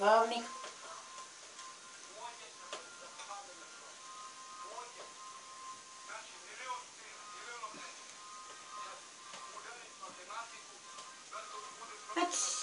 Вовник. Let's